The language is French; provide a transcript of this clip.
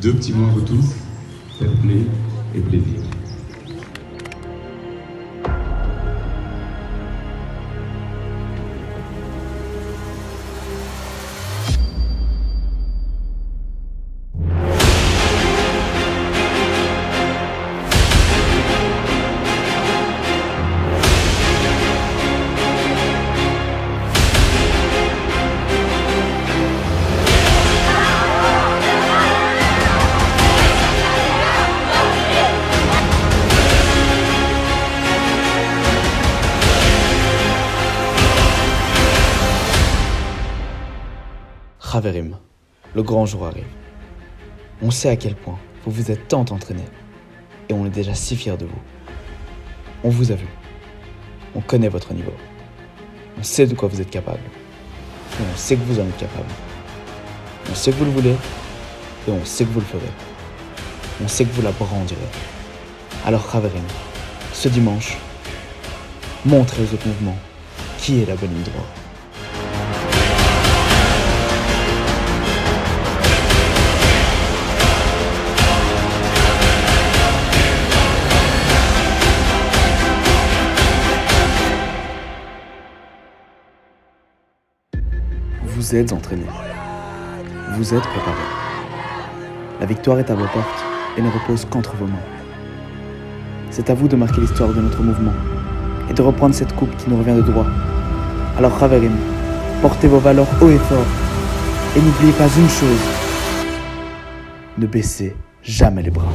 Deux petits mots à tous, fair play et plaisir. Raverim, le grand jour arrive. On sait à quel point vous vous êtes tant entraîné et on est déjà si fiers de vous. On vous a vu. On connaît votre niveau. On sait de quoi vous êtes capable. Et on sait que vous en êtes capable. On sait que vous le voulez et on sait que vous le ferez. On sait que vous la brandirez. Alors Raverim, ce dimanche, montrez aux autres mouvements qui est la bonne ligne droite. Vous êtes entraîné. Vous êtes préparé. La victoire est à vos portes et ne repose qu'entre vos mains. C'est à vous de marquer l'histoire de notre mouvement et de reprendre cette coupe qui nous revient de droit. Alors Raverim, portez vos valeurs haut et fort et n'oubliez pas une chose. Ne baissez jamais les bras.